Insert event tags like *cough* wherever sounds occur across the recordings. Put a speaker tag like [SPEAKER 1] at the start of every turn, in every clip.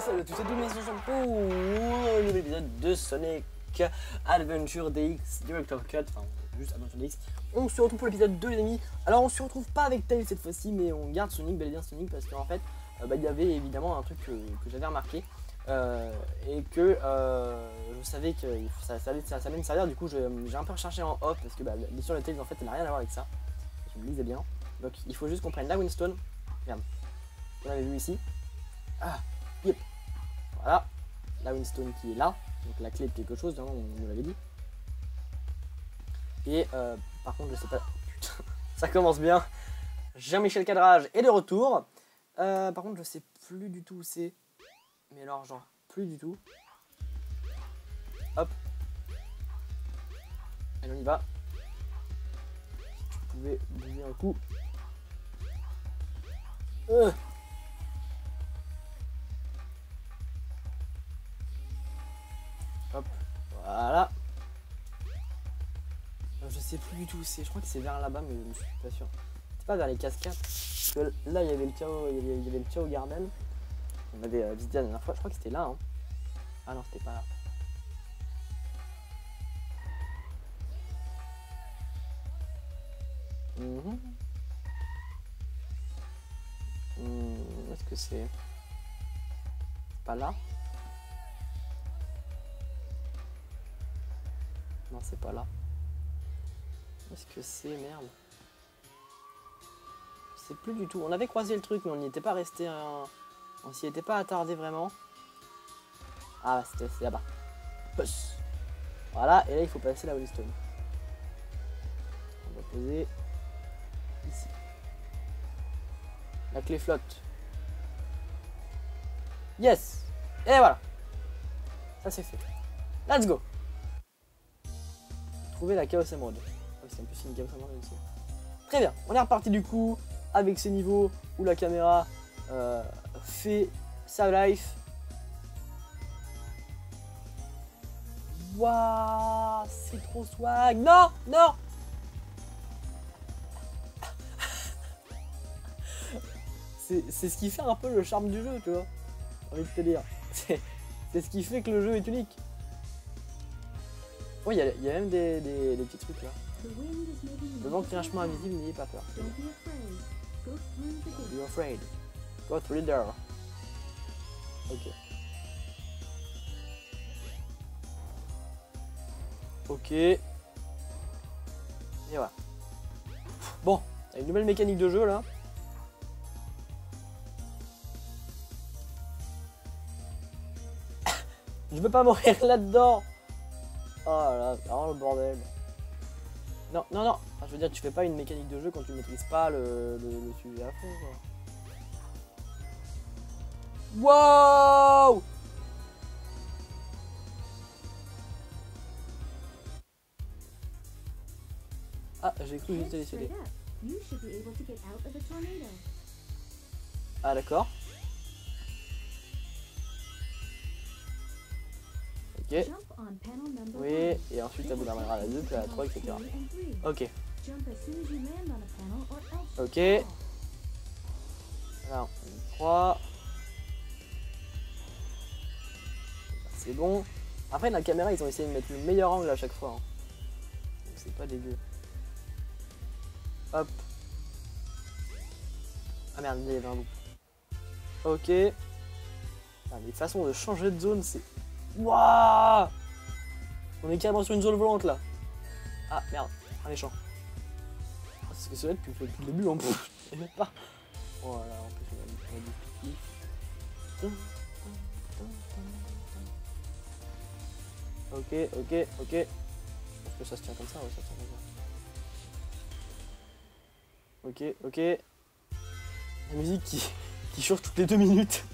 [SPEAKER 1] Salut à tous et toutes, merci pour un nouvel épisode de Sonic Adventure DX Director Cut, enfin juste Adventure DX. On se retrouve pour l'épisode 2 les amis. Alors on se retrouve pas avec Tail cette fois-ci, mais on garde Sonic, bel et bien Sonic, parce qu'en fait, euh, bah, il y avait évidemment un truc que, j'avais remarqué. euh, et que euh, je savais que ça, allait- me servir, du coup j'ai un peu recherché en off parce que bah, l'histoire de Tails en fait elle n'a rien à voir avec ça. Je me lisais bien. Donc il faut juste qu'on prenne la Winston. Regarde. On avait vu ici. Ah, yep. Voilà. La Winston qui est là. Donc la clé de quelque chose, hein, on nous l'avait dit. Et euh, par contre, je sais pas. Putain, *laughs* ça commence bien. Jean-Michel Cadrage est de retour. Euh, par contre, je sais plus du tout où c'est. Mais alors, genre, plus du tout. Hop. Allez, on y va. Si tu pouvais bouger un coup. Euh. Je crois que c'est vers là-bas, mais je ne suis pas sûr. C'est pas vers les cascades. Parce que là, il y avait le Chao, il y avait, le Garden. On avait euh, la dernière fois. Je crois que c'était là. hein. Ah non, c'était pas là. Mhm. Hmm, Est-ce que c'est pas là? Non, c'est pas là. Est-ce que c'est merde sais plus du tout. On avait croisé le truc, mais on n'y était pas resté. un- On s'y était pas attardé vraiment. Ah, c'était c'est là-bas. Voilà, et là il faut passer la Hollystone. On va poser ici. La clé flotte. Yes Et voilà Ça c'est fait. Let's go Trouver la Chaos Emerald. Oui, c'est un peu une Emerald aussi. Très bien, on est reparti du coup avec ces niveaux où la caméra euh, fait sa life. Waouh, c'est trop swag. Non, non. *laughs* C'est ce qui fait un peu le charme du jeu, tu vois. Envie de te dire. *laughs* C'est ce qui fait que le jeu est unique. Oh, il y, y a même des- des petits trucs là. Le vent chemin invisible, n'ayez pas peur.
[SPEAKER 2] Don't be afraid. Go through the.
[SPEAKER 1] Ok. Ok. Et voilà. Bon, une nouvelle mécanique de jeu là. *laughs* Je veux pas mourir là-dedans. Oh là là, c'est vraiment le bordel. Non, non, non. Enfin, je veux dire, tu fais pas une mécanique de jeu quand tu maîtrises pas le, le- le sujet à fond. Quoi. Wow Ah, j'ai cru que j'étais décédé. Ah, d'accord. Ok.
[SPEAKER 2] On
[SPEAKER 1] Oui, et ensuite ça vous amènera à la
[SPEAKER 2] take
[SPEAKER 1] 2,
[SPEAKER 2] you
[SPEAKER 1] puis à la
[SPEAKER 2] to
[SPEAKER 1] 3, etc. Ok.
[SPEAKER 2] On
[SPEAKER 1] Ok.
[SPEAKER 2] fall.
[SPEAKER 1] Alors, 3. C'est bon. Après, la caméra, ils ont essayé de mettre le meilleur angle à chaque fois. hein. Donc, c'est pas dégueu. Hop. Ah merde, il y avait un bout. Ok. Ah, les façons de changer de zone, c'est. Waouh On est carrément sur une zone volante là. Ah merde, un méchant. Ah, C'est ce que c'est vrai depuis, depuis le début, je sais *laughs* même pas. Voilà, en plus on a, on a du. Ok, ok, ok. Je pense que ça se tient comme ça, ouais, ça se tient comme ça. Ok, ok. La musique qui, qui change toutes les deux minutes.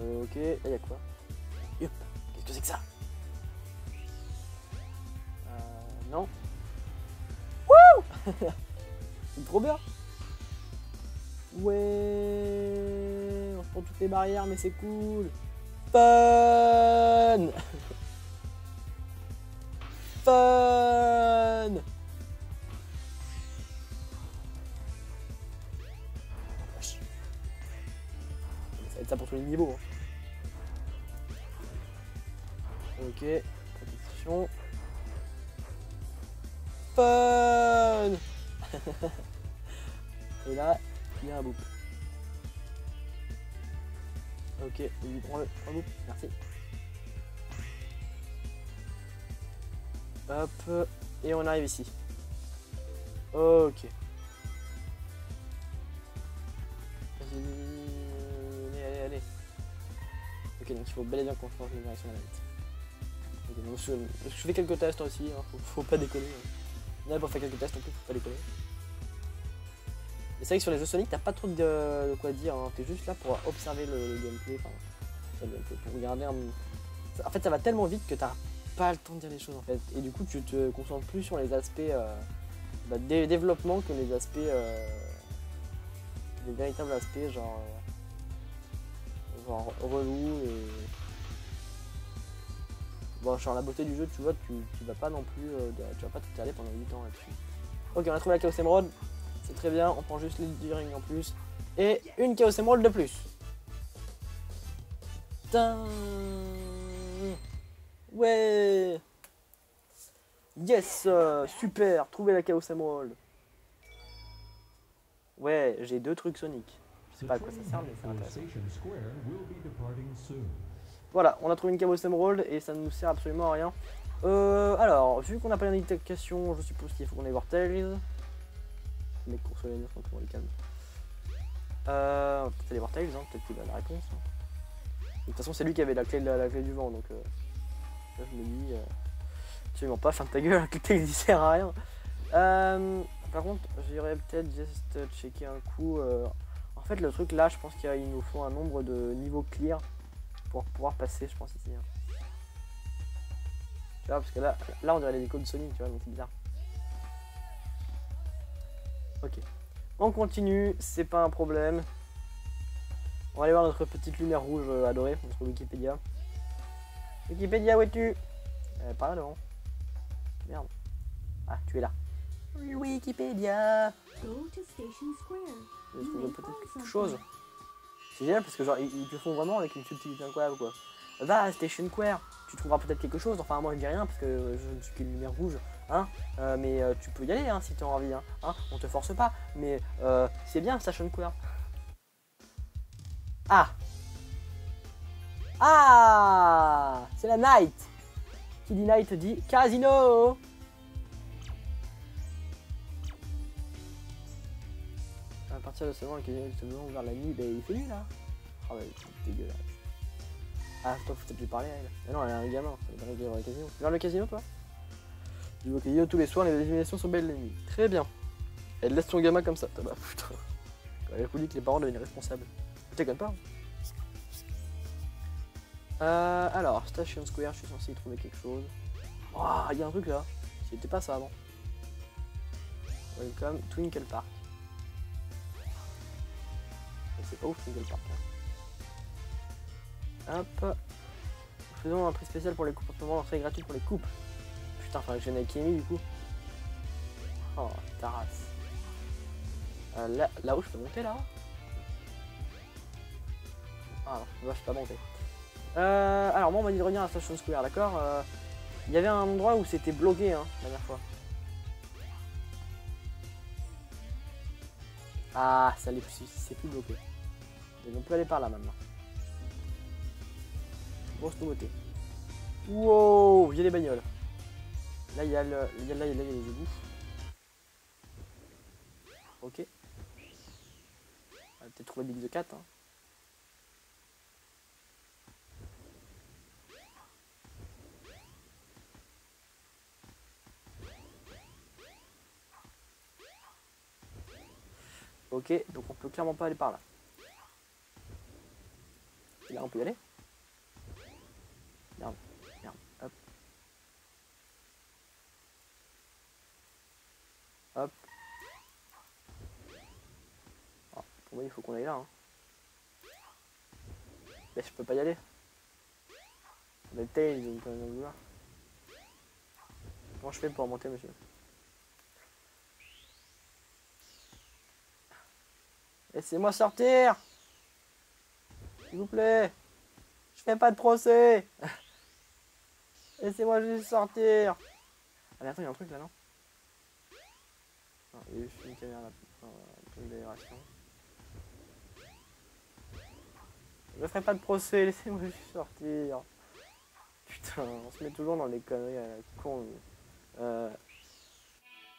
[SPEAKER 1] Ok, là y'a quoi? c'est que ça. Euh, non. Wouh! C'est *laughs* trop bien. Ouais On prend toutes les barrières, mais c'est cool. Fun! *laughs* Fun! Ça va être ça pour tous les niveaux. Hein. Ok, protection. Fun *laughs* Et là, il y a un boop. Ok, lui prends le un boop, merci. Hop, et on arrive ici. Ok. Allez, allez, allez. Ok, donc il faut bel et bien qu'on change de direction la vite. Je, fais quelques tests aussi, hein, faut, pas déconner. Hein. Là, pour faire quelques tests en plus, faut pas déconner. Mais c'est vrai que sur les jeux Sonic, t'as pas trop de, quoi dire, hein. t'es juste là pour observer le, gameplay, pour regarder. En fait, ça va tellement vite que t'as pas le temps de dire les choses en fait. Et du coup, tu te concentres plus sur les aspects euh, bah, que les aspects. euh, les véritables aspects, genre. euh, genre relou et. Bon, genre la beauté du jeu, tu vois, tu, tu vas pas non plus. euh, tu vas pas t'étaler pendant 8 ans là-dessus. Ok, on a trouvé la Chaos Emerald. C'est très bien, on prend juste les rings en plus. Et une Chaos Emerald de plus. Tin. Ouais Yes euh, Super Trouver la Chaos Emerald Ouais, j'ai deux trucs Sonic. Je sais pas à quoi ça sert, mais c'est intéressant. Voilà, on a trouvé une Chaos Emerald et ça ne nous sert absolument à rien. Euh, alors, vu qu'on n'a pas d'indication, je suppose qu'il faut qu'on aille voir Tails. Le mec pour se dire comment il calme. Euh, on va peut-être aller voir Tails, hein, peut-être qu'il a la réponse. hein. De toute façon, c'est lui qui avait la clé, la, clé du vent, donc euh, là, je me dis euh, absolument pas, *laughs* ferme ta gueule, clé Tails il sert à rien. Euh, par contre, j'irais peut-être juste checker un coup. euh, en fait, le truc là, je pense qu'il nous faut un nombre de niveaux clear pour pouvoir passer, je pense, ici. hein. Tu vois, parce que là, là on dirait les échos de Sonic, tu vois, donc c'est bizarre. Ok. On continue, c'est pas un problème. On va aller voir notre petite lumière rouge euh, adorée, notre Wikipédia. Wikipédia, où es-tu? Euh, Par là devant. Merde. Ah, tu es là. Wikipédia
[SPEAKER 2] Go to Station Square.
[SPEAKER 1] Je trouve peut-être quelque
[SPEAKER 2] something.
[SPEAKER 1] chose. C'est génial parce que genre ils, ils te font vraiment avec une subtilité incroyable quoi. Va à Station Square, tu trouveras peut-être quelque chose. Enfin moi je dis rien parce que je ne suis qu'une lumière rouge, hein. Euh, mais euh, tu peux y aller hein, si tu as envie, hein. hein. On te force pas, mais euh, c'est bien Station Square. Ah Ah C'est la night Qui dit night dit casino partir de ce moment, seulement ouvert la nuit, ben il fait nuit là. Ah bah c'est dégueulasse. Ah toi faut peut-être parler à elle. Non elle est un gamin, vers le casino. Vers le casino toi au casino tous les soirs, les illuminations sont belles la nuit. Très bien. Elle laisse son gamin comme ça. Ah bah putain. Elle a voulu que les parents deviennent responsables. Tu déconnes pas. hein. Euh, alors, Station Square, je suis censé y trouver quelque chose. Oh, il y a un truc là. C'était pas ça avant. Welcome Twinkle Park. C'est pas ouf Park. hein. Hop. Faisons un prix spécial pour les coupes en ce moment, l'entrée est gratuite pour les coupes. Putain, faudrait que je avec Amy du coup. Oh, ta race. Euh, là, là-haut, je peux monter là Ah non, je peux pas monter. Euh, alors, moi, on m'a dit de revenir à Station Square, d'accord Euh, Il y avait un endroit où c'était bloqué, hein, la dernière fois. Ah, ça l'est plus, c'est plus bloqué. On peut aller par là maintenant. Grosse nouveauté. Wow, il y a des bagnoles. Là, il y a le, il y a, là, il y a les égouts. Ok. On va peut-être trouver Big the Cat. Hein. Ok, donc on peut clairement pas aller par là. Là, on peut y aller Merde, merde, hop. Hop. Ah, pour moi, il faut qu'on aille là. Hein. Mais je peux pas y aller. Mais Tails, ils vouloir. Comment je fais pour remonter, monsieur? Laissez-moi sortir S'il vous plaît. Je fais pas de procès. *laughs* Laissez-moi juste sortir. Allez, attends, il y a un truc là, non? Non, il y a une caméra là. D'aération. Je ferai pas de procès, *laughs* laissez-moi juste sortir. Putain, on se met toujours dans les conneries à la con. Euh,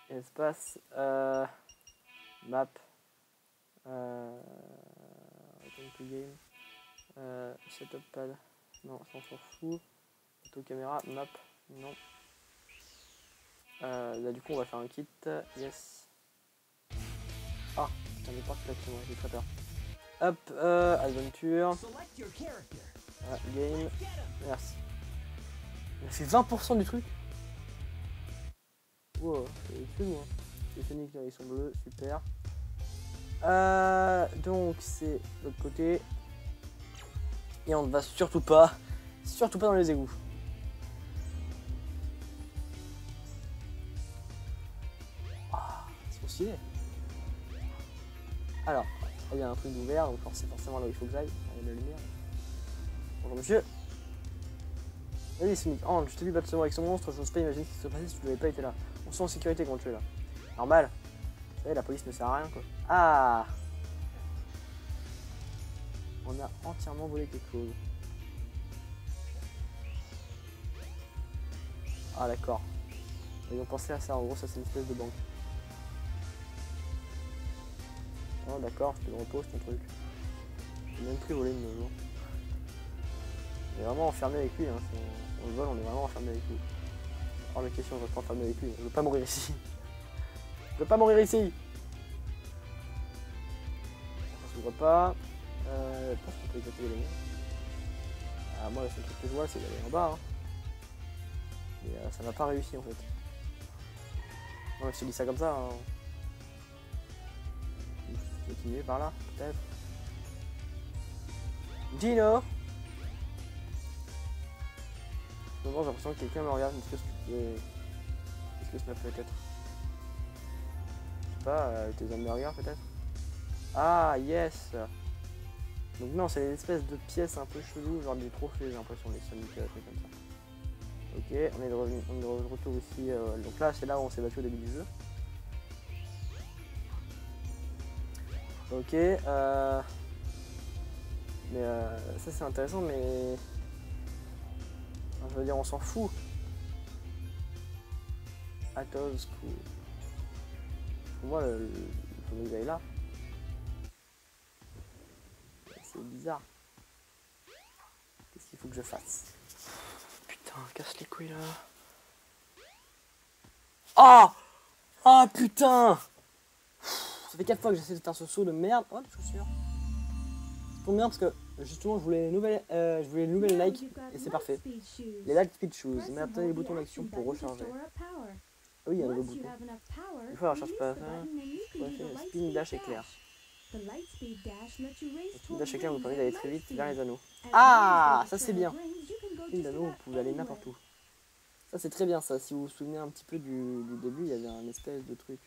[SPEAKER 1] espace. Euh, map. Euh. Euh, setup pad. Non, ça on s'en fout. Auto caméra, map. Non. Euh, là du coup on va faire un kit. Yes. Ah, putain mais pas exactement, j'ai très peur. Hop, euh, adventure. Ah, game. Merci. Fait 20% du truc. Wow, c'est moi. Les Sonic là, ils sont bleus, super. Euh, donc c'est l'autre côté. Et on ne va surtout pas, surtout pas dans les égouts. Ah, c'est. Alors, il y a un truc d'ouvert, donc c'est forcément là où il faut que j'aille. Bonjour monsieur. Vas-y Sonic, oh, je t'ai vu battre ce avec ce monstre, j'ose pas imaginer ce qui se passait si tu n'avais pas été là. On sent en sécurité quand tu es là. Normal. Vous savez, la police ne sert à rien quoi. Ah On a entièrement volé quelque chose. Ah d'accord. Ils ont pensé à ça, en gros ça c'est une espèce de banque. Oh d'accord, c'était le repos ton truc. J'ai même plus volé de nos jours. On est vraiment enfermé avec lui, hein. on, on le vole, on est vraiment enfermé avec lui. Hors de question, je reste enfermé avec lui, je veux pas mourir ici. *laughs* Je veux pas mourir ici Ça s'ouvre pas. Euh, je pense qu'on peut éclater les liens. Ah, moi, le seul truc que je vois, c'est d'aller en bas. hein. Mais euh, ça n'a pas réussi en fait. Non, je te dis ça comme ça. Hein. Continuer par là, peut-être. Dino j'ai l'impression que quelqu'un me regarde. Est-ce que c'est. Qu'est-ce que cela peut être? Je sais pas, euh, tes hamburgers peut-être? Ah, yes Donc, non, c'est une espèce de pièces un peu chelou, genre des trophées, j'ai l'impression, les Sonic, euh, trucs comme ça. Ok, on est de, on est retour ici. euh, donc là, c'est là où on s'est battu au début du jeu. Ok, euh... Mais euh, ça c'est intéressant, mais... Je veux dire, on s'en fout. Atos School. Pour moi, le, le, j'aille là. Bizarre. Qu'est-ce qu'il faut que je fasse? Putain, casse les couilles là. Ah Ah putain Ça fait 4 fois que j'essaie de faire ce saut de merde. Oh, des chaussures. C'est pour bien parce que justement je voulais les nouvelles, euh, je voulais les nouvelles Nike et c'est parfait. Les Light Speed Shoes. Mais attendez les boutons d'action pour recharger. Ah oui, il y a un nouveau bouton.
[SPEAKER 2] Une
[SPEAKER 1] fois la recharge pas spin dash éclair.
[SPEAKER 2] Le
[SPEAKER 1] Dash éclair vous permet d'aller très vite vers les anneaux. Ah, ça c'est bien. Spin d'anneaux, vous pouvez aller n'importe où. Ça c'est très bien ça. Si vous vous souvenez un petit peu du, du début, il y avait un espèce de truc.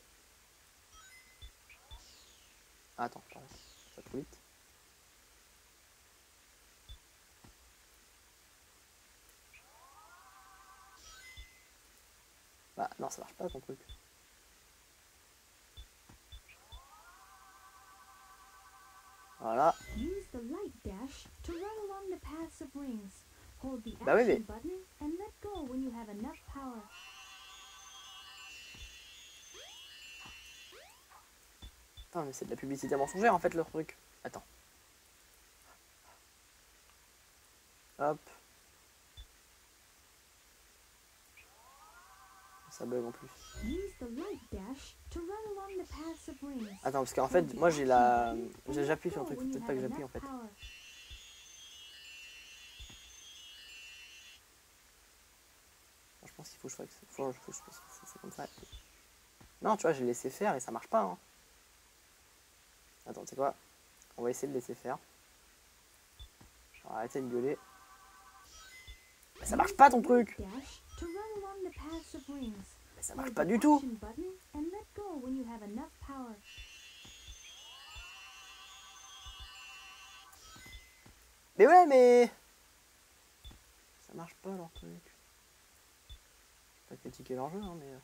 [SPEAKER 1] Ah, attends, pardon. Ça va trop vite. Bah non, ça marche pas ton truc. Voilà.
[SPEAKER 2] Use the light dash to run along the paths of rings. Hold the
[SPEAKER 1] Bah oui,
[SPEAKER 2] action
[SPEAKER 1] mais-
[SPEAKER 2] button and let go when you have enough power.
[SPEAKER 1] Putain, mais c'est de la publicité mensongère en fait leur truc. Attends. Hop. Ça bug en plus. Attends, parce qu'en fait, moi j'ai la. j'ai- J'appuie sur un truc, peut-être pas que j'appuie en fait. Je pense qu'il faut que je fasse. Faut, faut comme ça. Non, tu vois, j'ai laissé faire et ça marche pas. Hein. Attends, tu sais quoi? On va essayer de laisser faire. Je vais arrêter de gueuler. Mais ça marche pas ton truc. Mais ça marche pas du tout. Mais ouais, mais. Ça marche pas leur truc. Pas critiquer leur jeu, hein, mais.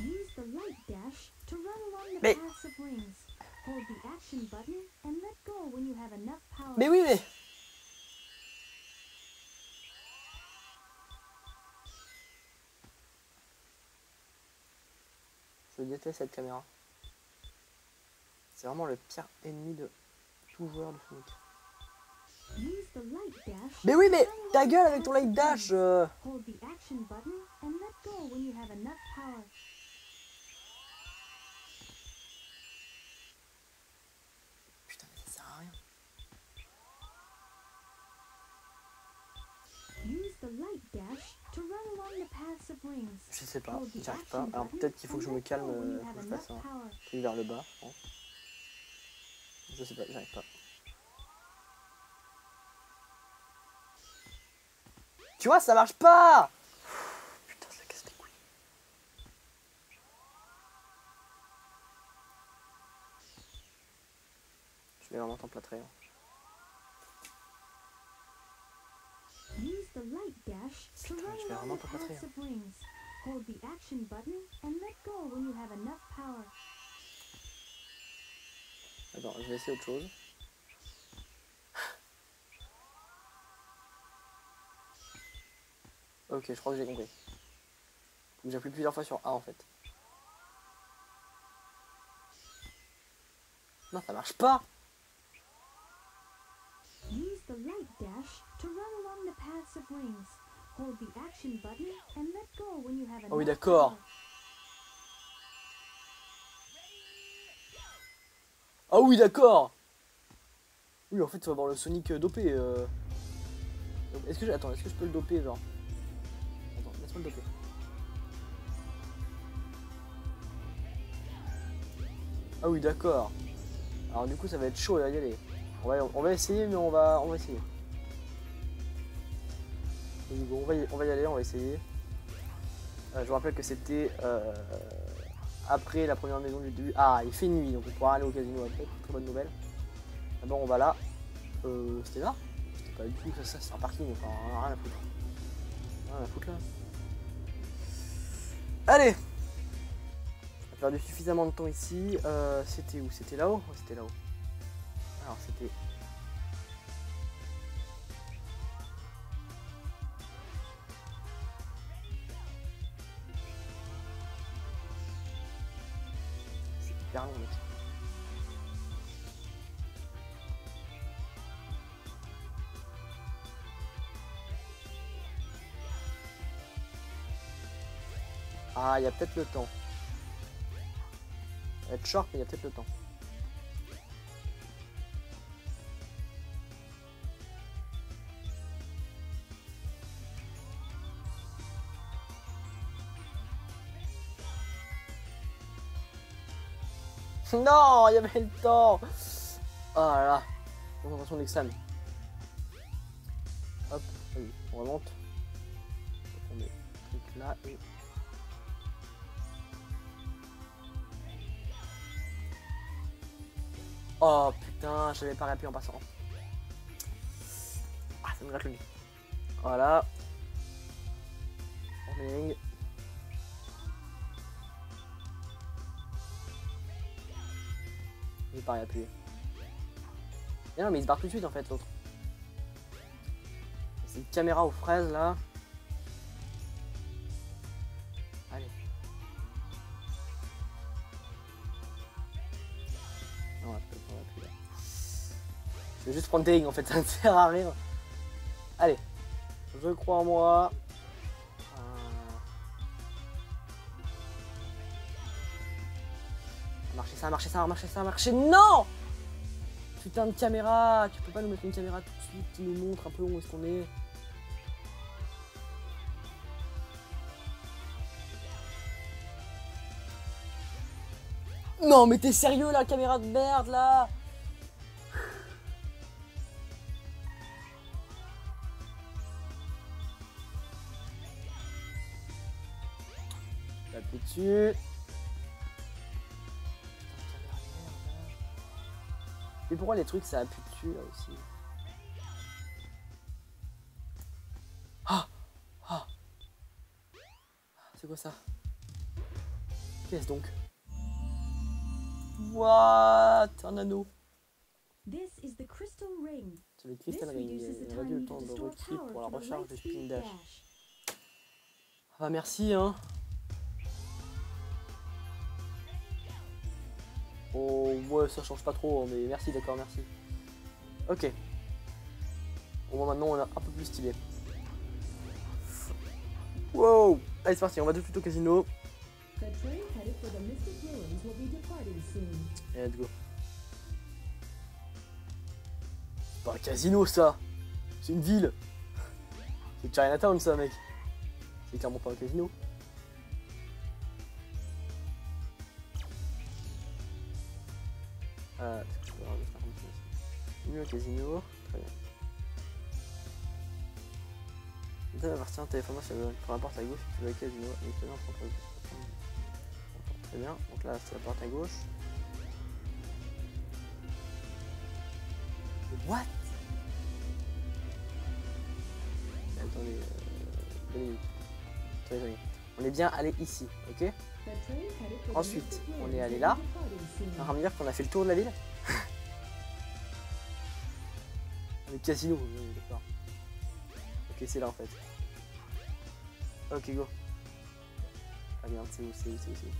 [SPEAKER 2] Use the light dash
[SPEAKER 1] déteste cette caméra. C'est vraiment le pire ennemi de tout joueur de Sonic. Mais oui, mais ta gueule avec ton light dash euh. Je sais pas,
[SPEAKER 2] Hold the
[SPEAKER 1] j'y arrive pas. Alors peut-être qu'il faut que je me calme, euh, que je un
[SPEAKER 2] power.
[SPEAKER 1] truc vers le bas. je pense. Je sais pas, j'arrive pas. Tu vois, ça marche pas Putain, ça casse les couilles. Je vais vraiment t'emplâtrer. hein.
[SPEAKER 2] Dash to
[SPEAKER 1] Putain,
[SPEAKER 2] run
[SPEAKER 1] je vais
[SPEAKER 2] along
[SPEAKER 1] vraiment
[SPEAKER 2] the
[SPEAKER 1] pas passer,
[SPEAKER 2] paths of rings. Hold the action button and let go when you have enough power.
[SPEAKER 1] Attends, je vais essayer autre chose. *laughs* ok, je crois que j'ai compris. Que J'appuie plusieurs fois sur A en fait. Non, ça marche pas
[SPEAKER 2] Use the light dash to run along the paths of rings. Hold the action button and let go when you have enough
[SPEAKER 1] Ah oui, d'accord. Ah oui, d'accord Oui, en fait, tu vas voir le Sonic euh, dopé. euh. Est-ce que je... Attends, est-ce que je peux le doper, genre? Attends, laisse-moi le doper. Ah oui, d'accord. Alors du coup, ça va être chaud, là, y aller. On va, on va essayer, mais on va, on va essayer. On, va y, on aller, on va essayer. Euh, je vous rappelle que c'était euh, après la première maison du début. Ah, il fait nuit, donc on pourra aller au casino après. Très bonne nouvelle. D'abord, on va là. Euh, c'était là C'était pas du tout ça, ça c'est un parking, enfin, rien à foutre. Rien à foutre là. Allez On a perdu suffisamment de temps ici. Euh, c'était où? C'était là-haut? C'était là-haut. Alors, c'était. Ah, il y a peut-être le temps. Être short, mais il y a peut-être le temps. Non, il y avait le temps. Oh là là. Concentration d'examen. Hop, vas-y, on remonte. On met le là et. Oh putain, j'avais pas réappuyer en passant. Ah, ça me gratte le. Voilà. J'ai non, mais il se barre tout de suite en fait, l'autre. C'est une caméra aux fraises là. Allez. Je vais juste prendre des lignes en fait, *laughs* ça ne sert à rien. Allez. Je crois en moi. Marché, ça a marché, ça a marché, ça a marché. Non Putain de caméra Tu peux pas nous mettre une caméra tout de suite qui nous montre un peu où est-ce qu'on est Non mais t'es sérieux la caméra de merde là T'appuies dessus. Pourquoi les trucs ça appuie dessus là aussi. Ah! Ah! C'est quoi ça? Qu'est-ce donc? What? Un anneau.
[SPEAKER 2] This is the crystal ring.
[SPEAKER 1] C'est le
[SPEAKER 2] This
[SPEAKER 1] Crystal Ring, il
[SPEAKER 2] time
[SPEAKER 1] réduit le temps de requis pour la recharge
[SPEAKER 2] speed
[SPEAKER 1] Spin dash. Ah bah merci hein Oh ouais ça change pas trop hein, mais merci d'accord merci. Ok. Au moins maintenant on est un peu plus stylé. Wow Allez c'est parti on va de suite au casino et let's go. C'est pas un casino ça C'est une ville C'est Chinatown ça mec C'est clairement pas un casino. Mieux un casino, très bien. Le appartient à un téléphone sur la porte à gauche, si tu veux le casino, et tu entre Très bien, donc là c'est la porte à gauche. What? Attendez, euh. Attendez, attendez. On est bien allé ici, ok Ensuite, on est allé là. On va me dire qu'on a fait le tour de la ville Le casino, d'accord. Ok, c'est là en fait. Ok, go. Ah merde, c'est où, c'est où, c'est où,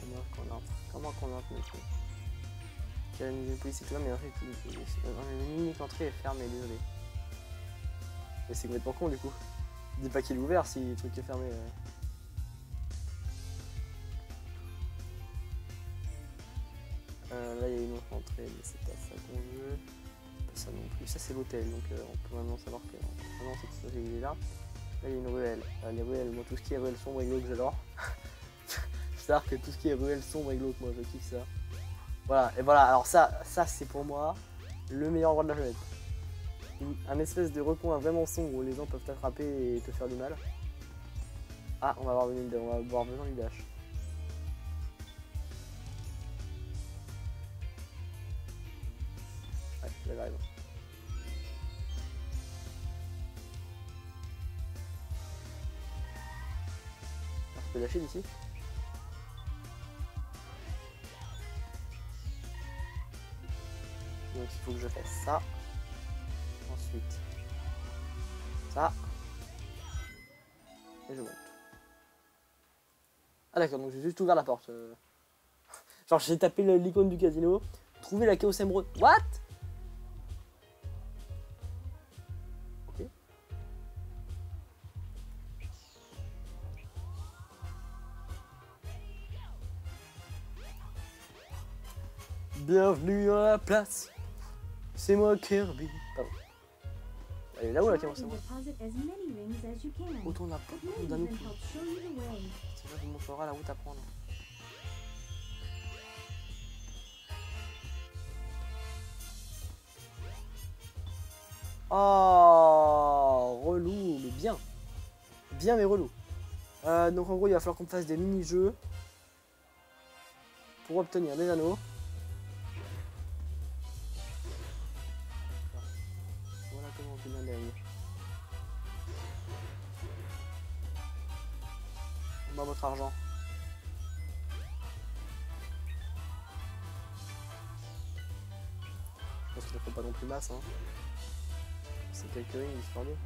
[SPEAKER 1] Comment qu'on entre Comment qu'on entre, monsieur Ok, la musique police est là, mais en fait, une unique entrée est fermée, désolé. Mais c'est complètement con du coup. Dis pas qu'il est ouvert si le truc est fermé. euh. Euh, là, il y a une autre entrée, mais c'est pas ça qu'on veut. Pas ça non plus. Ça, c'est l'hôtel, donc euh, on peut vraiment savoir que vraiment c'est qu'il est là. Là, il y a une ruelle. Les ruelles, moi, tout ce qui est ruelle sombre et glauque, j'adore. *laughs* C'est-à-dire que tout ce qui est ruelle sombre et glauque, moi, je kiffe ça. Voilà, et voilà, alors ça, ça c'est pour moi le meilleur endroit de la planète. Un espèce de recoin vraiment sombre où les gens peuvent t'attraper et te faire du mal. Ah, on va avoir besoin, on va avoir besoin dash. Ouais, j'avais raison. Je peux lâcher d'ici? Donc il faut que je fasse ça. Ça. Et je monte. Ah d'accord, donc j'ai juste ouvert la porte. euh. Genre j'ai tapé l'icône du casino, trouvé la Chaos Emerald. What? Ok. Bienvenue à la place. C'est moi Kirby. Elle est là où la
[SPEAKER 2] can.
[SPEAKER 1] Autour d'un
[SPEAKER 2] It may
[SPEAKER 1] d'un. C'est là, vous montrera la route à prendre. Oh, relou, mais bien. Bien, mais relou. Euh, donc en gros, il va falloir qu'on fasse des mini-jeux pour obtenir des anneaux. Votre argent. Je pense qu'il ne faut pas non plus masse. Hein. C'est quelques lignes, histoire d'eux.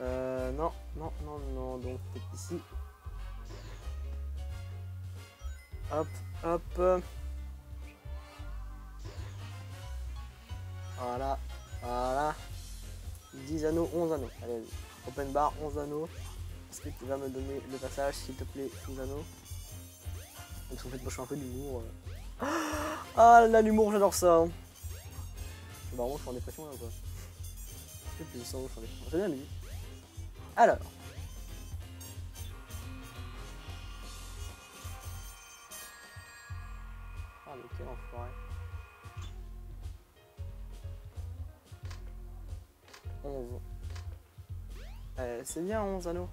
[SPEAKER 1] Euh, non, non, non, non, donc peut-être ici. Hop, hop. Voilà, voilà. 10 anneaux, 11 anneaux. Allez. Open bar, 11 anneaux. Est-ce que tu vas me donner le passage, s'il te plaît, 12 anneaux? Donc en fait, moi je fais un peu d'humour. euh. Ah là, l'humour, j'adore ça. hein. Bah, vraiment, je suis en dépression là quoi? Sais plus, je suis en dépression. J'aime bien musique. Alors. Ah, mais quel enfoiré. 11. Euh, c'est bien 11 anneaux.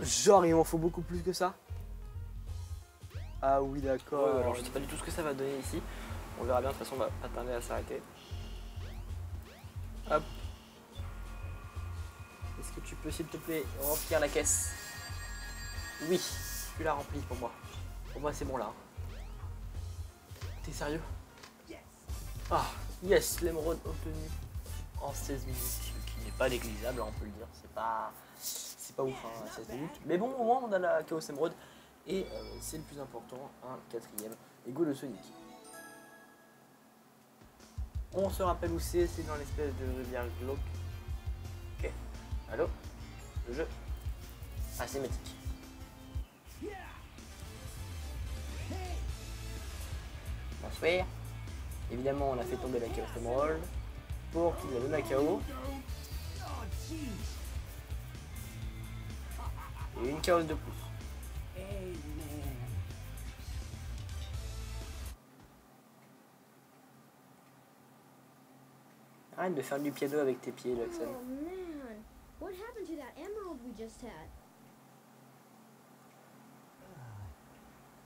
[SPEAKER 1] Genre, il m'en faut beaucoup plus que ça Ah oui, d'accord. Alors, je sais pas du tout ce que ça va donner ici. On verra bien, de toute façon, on va pas tarder à s'arrêter. Hop. Est-ce que tu peux, s'il te plaît, remplir la caisse? Oui, tu l'as remplis pour moi. Pour moi, c'est bon, là. T'es sérieux? Ah, yes, l'émeraude obtenue en 16 minutes, ce qui n'est pas négligeable, hein, on peut le dire. C'est pas, c'est pas ouf, hein, 16 minutes. Mais bon, au moins, on a la Chaos Emerald. Et euh, c'est le plus important, un quatrième, Ego de Sonic. On se rappelle où c'est, c'est dans l'espèce de rivière glauque. Ok, allô? Le jeu? Asymétrique. Bonsoir. Évidemment, on a fait tomber la Chaos Emerald pour qu'il y ait le KO. Et une chaos de plus. Arrête de faire du piano avec tes pieds, Luxon.
[SPEAKER 3] Oh man, what happened to that emerald we just had?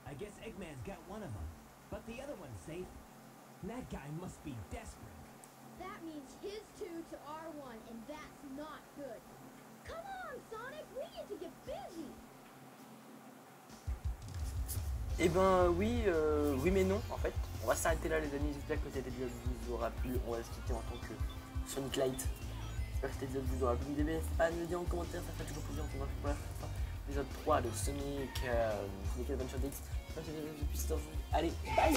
[SPEAKER 4] I guess Eggman's got one of them, but the other one's safe. That guy must be desperate.
[SPEAKER 3] That means his two to our one, and that's not good. Come on, Sonic, we need to get busy.
[SPEAKER 1] Eh ben oui, euh, oui mais non en fait. On va s'arrêter là les amis, j'espère que cet épisode vous aura plu. On va se quitter en tant que Sonic Light. J'espère que cet épisode vous aura plu. N'hésitez pas à me le dire en commentaire, ça fait toujours plaisir pour moi pour la fin. L'épisode 3 de Sonic, euh, Sonic Adventure DX. Depuis Allez, bye!